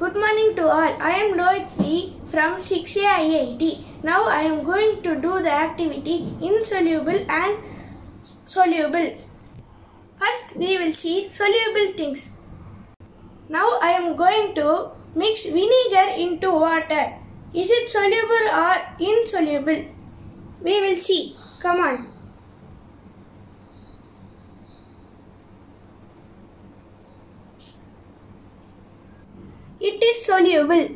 Good morning to all. I am Lohith P from 6A IIT. Now I am going to do the activity insoluble and soluble. First we will see soluble things. Now I am going to mix vinegar into water. Is it soluble or insoluble? We will see. Come on. It is soluble.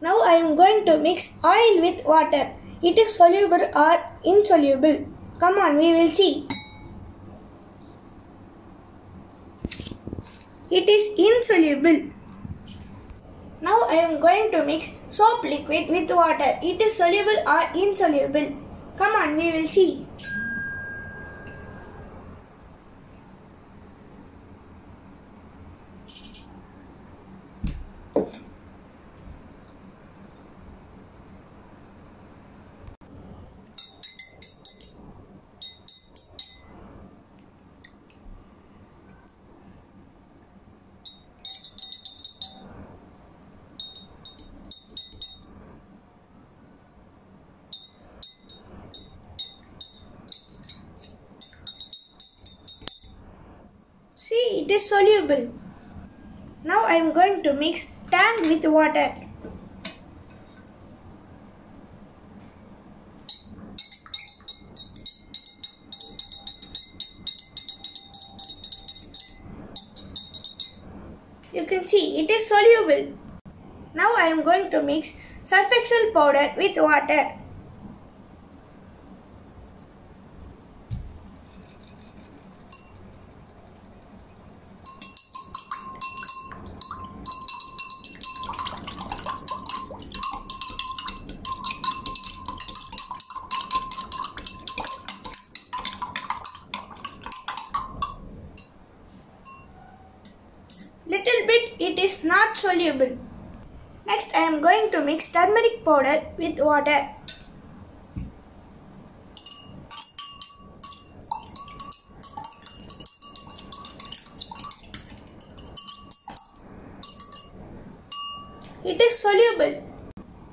Now I am going to mix oil with water. It is soluble or insoluble. Come on, we will see. It is insoluble. Now I am going to mix soap liquid with water. It is soluble or insoluble. Come on, we will see. See, it is soluble. Now I am going to mix tang with water. You can see it is soluble. Now I am going to mix surf excel powder with water. Not soluble. Next I am going to mix turmeric powder with water. It is soluble.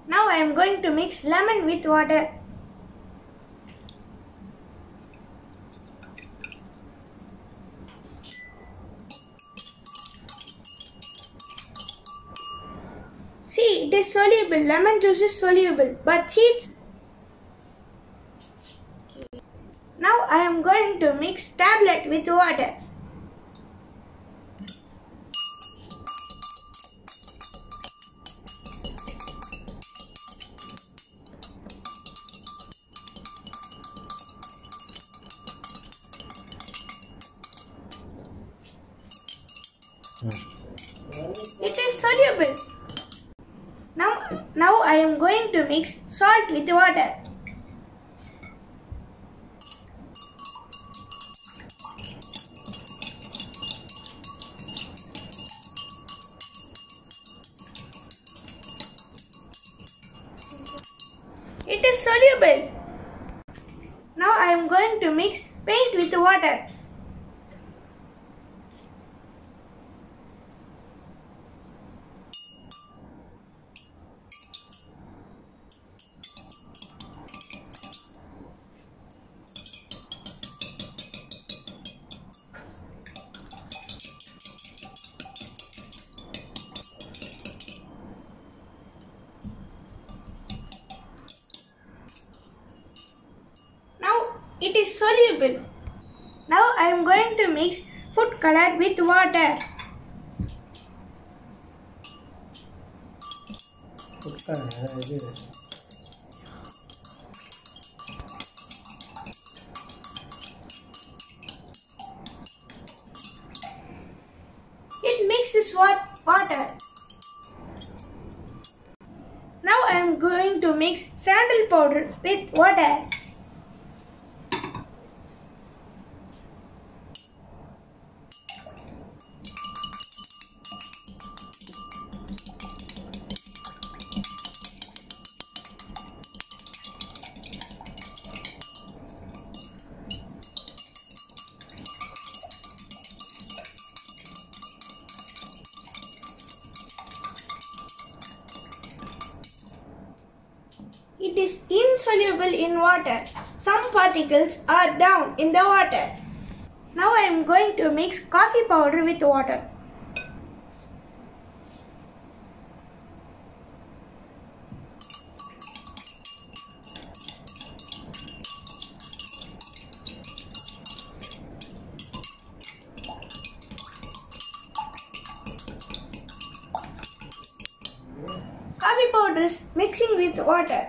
Now I am going to mix lemon with water. It is soluble. Lemon juice is soluble, but seeds. Now I am going to mix tablet with water. Hmm. It is soluble. Now, now I am going to mix salt with water. It is soluble. Now I am going to mix paint with water. soluble. Now I am going to mix food color with water. It mixes with water. Now I am going to mix sandal powder with water. Insoluble in water. Some particles are down in the water. Now I am going to mix coffee powder with water. Coffee powder is mixing with water.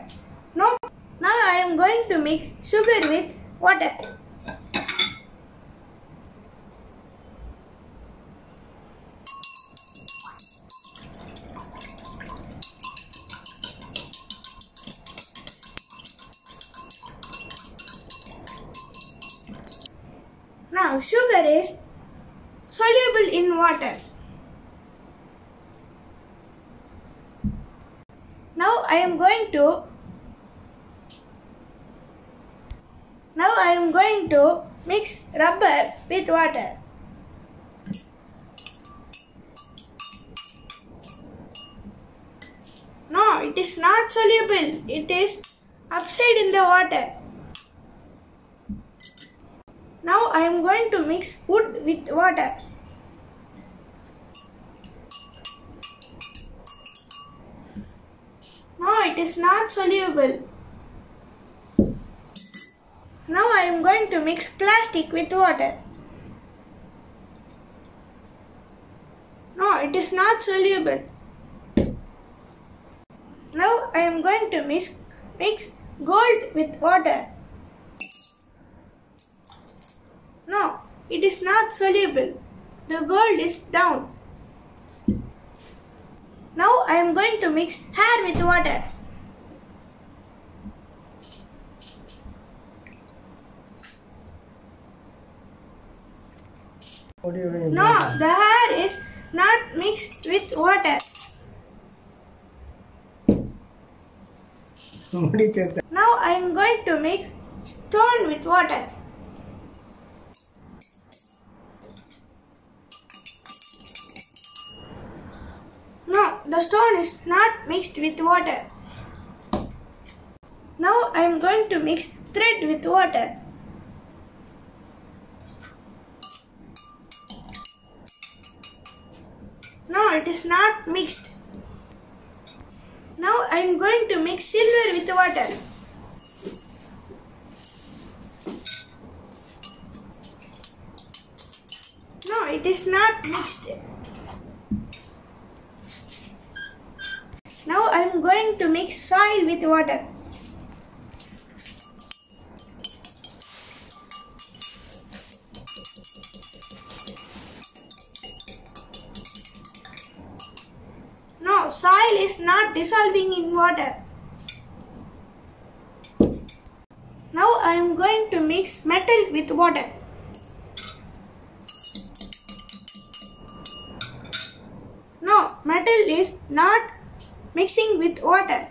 I am going to mix sugar with water. Now sugar is soluble in water. Now I am going to Now I am going to mix rubber with water. No, it is not soluble. It is upside in the water. Now I am going to mix wood with water. No, it is not soluble. Now I am going to mix plastic with water. No, it is not soluble. Now I am going to mix, mix gold with water. No, it is not soluble. The gold is down. Now I am going to mix hair with water. What do you mean? No, the hair is not mixed with water. now I am going to mix stone with water. No, the stone is not mixed with water. Now I am going to mix thread with water. It is not mixed. Now I am going to mix silver with water. No, it is not mixed. Now I am going to mix soil with water. No, soil is not dissolving in water. Now I am going to mix metal with water. No, metal is not mixing with water.